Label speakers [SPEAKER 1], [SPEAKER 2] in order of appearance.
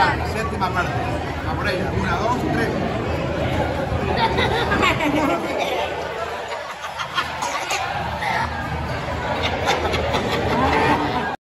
[SPEAKER 1] la séptima parte. Va por ella. Una, dos, tres.